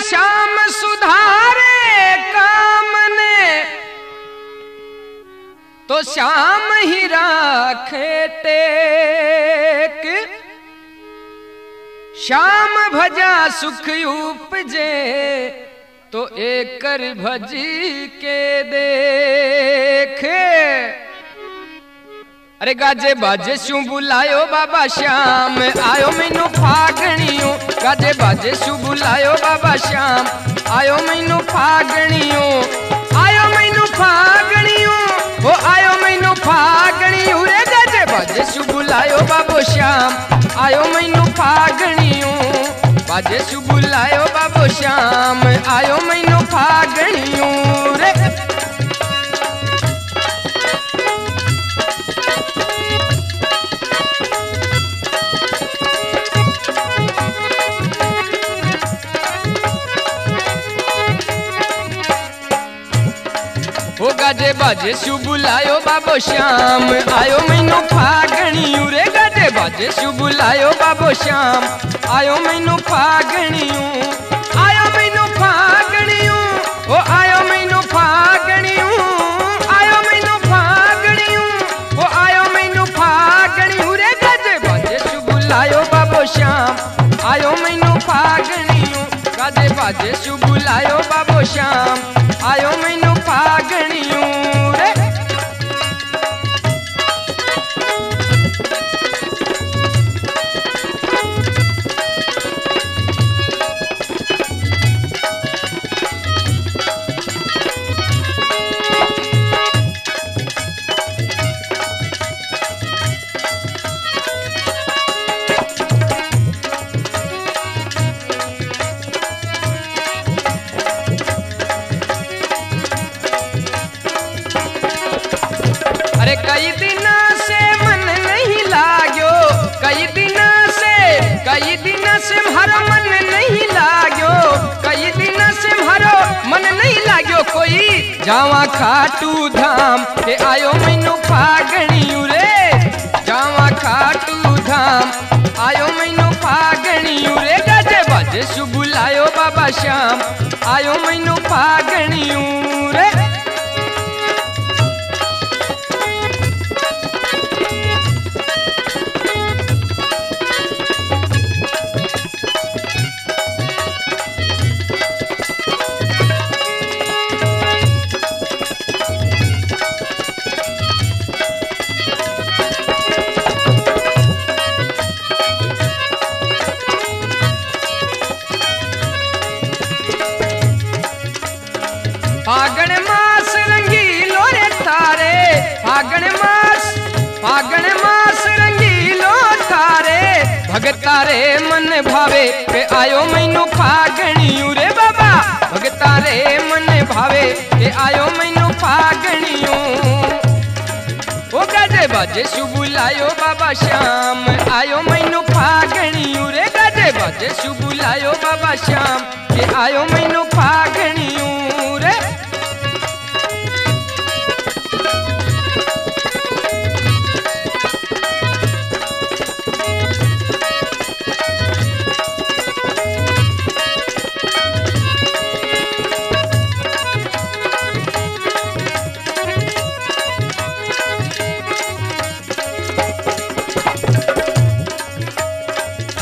श्याम सुधारे काम ने। तो श्याम ही राखे टेक। श्याम भजा सुख उपजे तो एकर भजी के देखे। अरे गाजे बाजे शू बुलायो बाबा, श्याम आयो मैनू फागणियों गाजे बाजे, शुभ लायो बाबा श्याम। आयो मैनू फागणियों, आयो मैनू फागणियों हो आयो मैनू फागणी रे गाजे बाजे, शुभ लायो बाबो श्याम। आयो मैनू फागणियो, बाजे, शुभ लायो बाबो श्याम। आयो मैनू फागणियों बाजे शु बुलायो बाबो श्याम। आयो मैनू फागणियूं रे गाजे बाजे शु बाबो श्याम। आयो मैनू फागणियूं, आयो मैनू फागणियूं, ओ आयो मैनू फागणियूं, आयो मैनू फागणियूं, ओ आयो मैनू फागणियूं रे गाजे बाजे शु बुलायो बाबो श्याम। आयो मैनू फागणियूं गाजे बाजे शु बुलायो बाबो श्याम। आयो जावा खाटू धाम के आयो मैनू फागणी रे। जावा खाटू धाम, आयो मैनू फागणी रे। गजे बाजे बुलायो बाबा श्याम, आयो मैनू भावे के आयो मैनू फागणियूं रे बाबा। भगता रे मन भावे के आयो मैनू फागणियूं ओ गाजे बाजे शु बुलायो बाबा श्याम। आयो मैनू फागणियूं रे गाजे बाजे शु बुलायो बाबा श्याम। के आयो मैनू फागणियूं रे।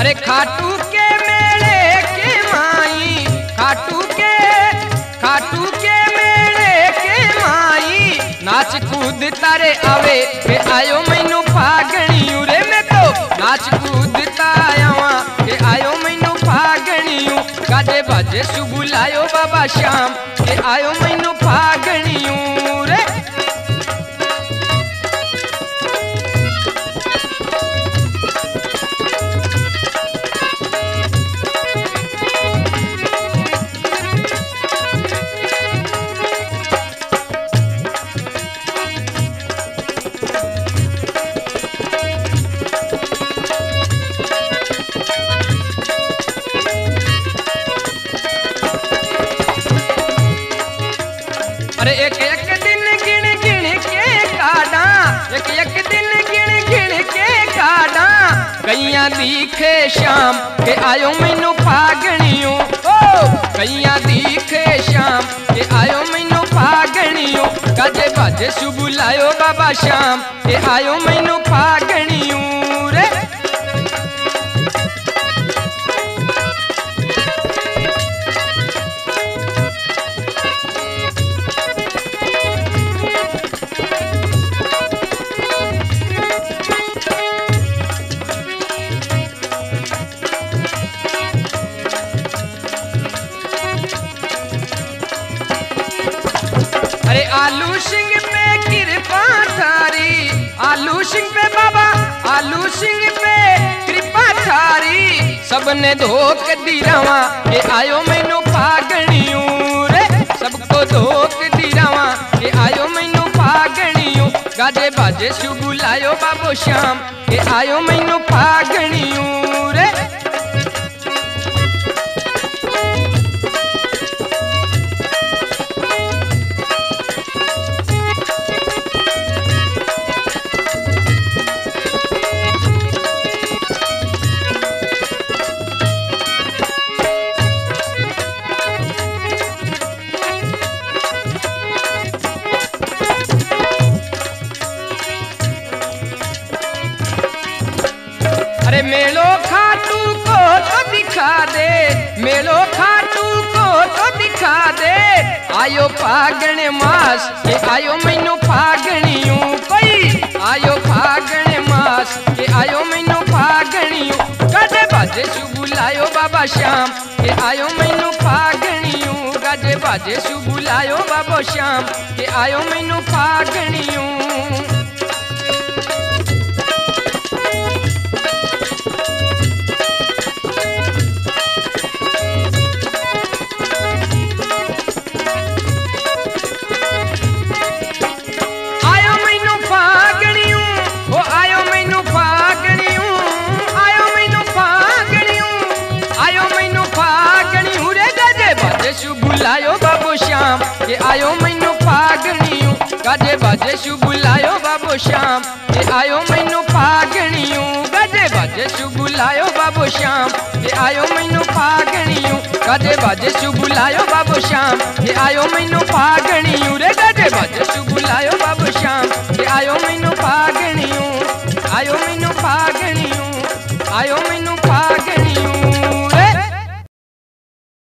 अरे खाटू के मेले के माई, खाटू के खाटू के मेले के माई। नाच कूद तारे आवे, के आयो मैनू फागणी रे मैं तो नाच कूद तायावा के आयो मैनू फागणियूं गाजे बाजे शु बुलायो बाबा श्याम। के आयो मैनू काडा गैया दिखे शाम के आयो मैनू फागणियों ओ कैया दिखे श्याम के आयो मैनू फागणियो गाजे बाजे शु बुलायो बाबा श्याम के आयो मैनू आलू सिंह पे कृपा थारी आलू सिंह पे बाबा, आलू सिंह पे कृपा थारी सबने धोख दी रवा के आयो मैनू फागणियूं रे। सबको धोख दी रवा के आयो मैनू फागणियूं गाजे बाजे शु बुलायो बाबो श्याम, के आयो मैनू फागणियूं तो दिखा दे आयो फागण मास के आयो मैनू फागणियूं कोई आयो फागण मास के आयो मैनू फागणियूं गाजे बाजे शु बुलायो बाबा श्याम के आयो मैनू फागणियूं गाजे बाजे शु बुलायो बाबा श्याम के आयो मैनू शु बुलायो बाबू श्याम। के आयो मैनू पागणियों गाजे बाजे शु बुलायो बाबू श्याम। के आयो मैनू पागणियों गाजे बाजे शु बुलायो बाबू श्याम। के आयो मैनू पागणियों गाजे बाजे शु बुलायो बाबू श्याम। के आयो मैनू पागणियों रे गाजे बाजे शु बुलायो बाबू